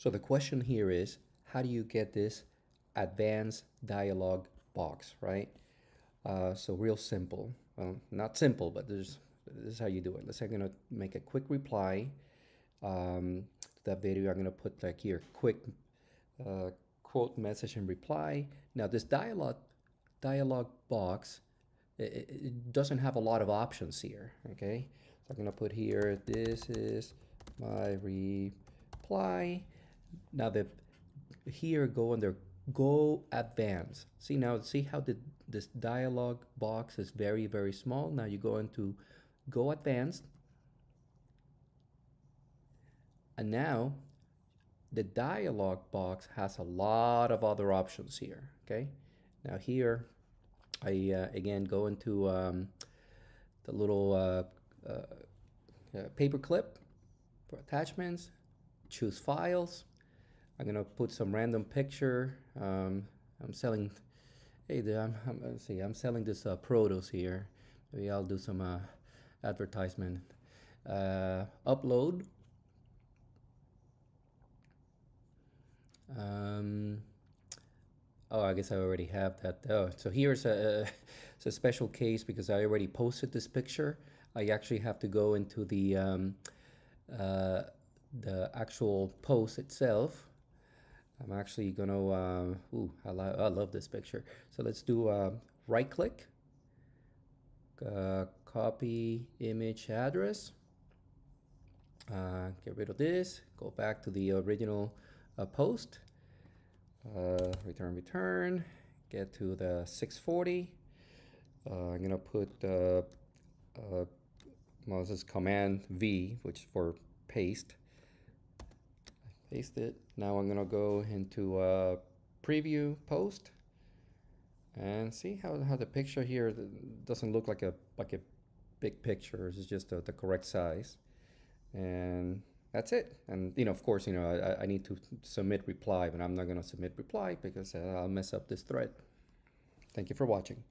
So the question here is, how do you get this advanced dialog box, right? Uh, so real simple. Well, not simple, but this is how you do it. Let's say I'm gonna make a quick reply um, to that video. I'm gonna put like here, quick uh, quote message and reply. Now this dialog dialog box, it, it doesn't have a lot of options here, okay? So I'm gonna put here, this is my reply. Now the here go under go advanced. See now, see how the this dialog box is very, very small. Now you go into go advanced. And now the dialog box has a lot of other options here, okay? Now here, I uh, again go into um, the little uh, uh, uh paper clip for attachments, choose files, I'm gonna put some random picture. Um, I'm selling, hey, I'm, I'm, let's see, I'm selling this uh, Protos here. Maybe I'll do some uh, advertisement. Uh, upload. Um, oh, I guess I already have that. Oh, so here's a, it's a special case because I already posted this picture. I actually have to go into the um, uh, the actual post itself I'm actually gonna, uh, ooh, I, lo I love this picture. So let's do uh, right click, uh, copy image address, uh, get rid of this, go back to the original uh, post, uh, return, return, get to the 640. I'm gonna put, is command V, which is for paste paste it. Now I'm gonna go into a preview post and see how, how the picture here doesn't look like a like a big picture. It's just the correct size. And that's it. And you know, of course, you know, I, I need to submit reply, but I'm not gonna submit reply because uh, I'll mess up this thread. Thank you for watching.